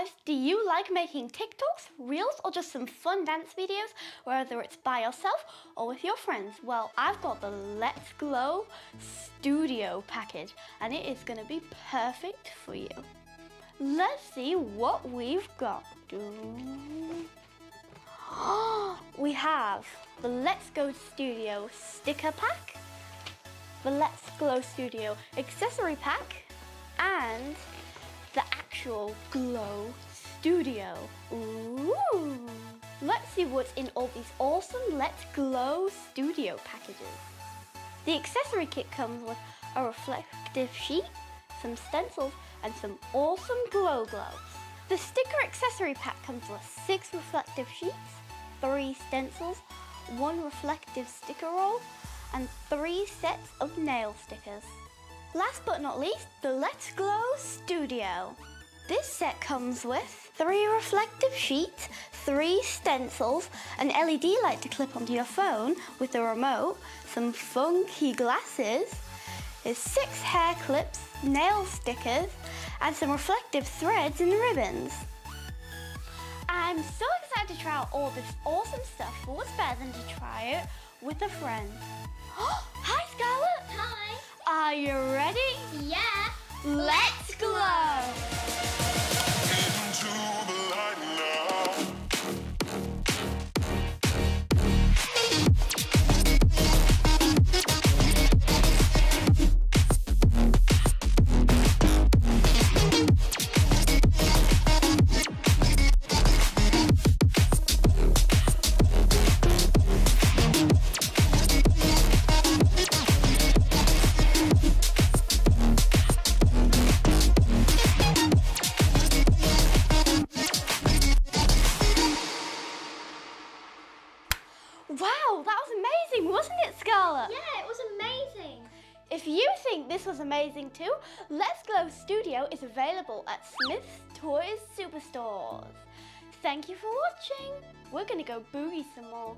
guys, do you like making TikToks, Reels, or just some fun dance videos, whether it's by yourself or with your friends? Well, I've got the Let's Glow Studio package, and it is going to be perfect for you. Let's see what we've got. we have the Let's Glow Studio sticker pack, the Let's Glow Studio accessory pack, and actual Glow Studio. Ooh! Let's see what's in all these awesome Let's Glow Studio packages. The accessory kit comes with a reflective sheet, some stencils, and some awesome glow gloves. The sticker accessory pack comes with six reflective sheets, three stencils, one reflective sticker roll, and three sets of nail stickers. Last but not least, the Let's Glow Studio. This set comes with three reflective sheets, three stencils, an LED light to clip onto your phone with a remote, some funky glasses, is six hair clips, nail stickers, and some reflective threads and ribbons. I'm so excited to try out all this awesome stuff, but what's better than to try it with a friend? Hi, Scarlett! Hi! Are you ready? Yeah! Let's glow! Wow, that was amazing, wasn't it, Scarlett? Yeah, it was amazing! If you think this was amazing too, Let's Glow Studio is available at Smyths Toys Superstores. Thank you for watching. We're gonna go boogie some more.